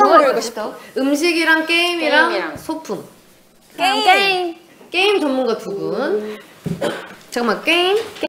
영상 뭐 보이고 싶어. 음식이랑 게임이랑, 게임이랑. 소품. 게임. 게임 전문가 두 분. 잠깐만 게임.